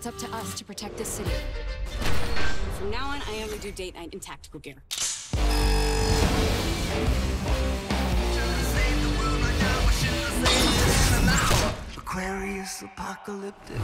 It's up to us to protect this city. From now on, I only do date night in tactical gear. Aquarius apocalyptic.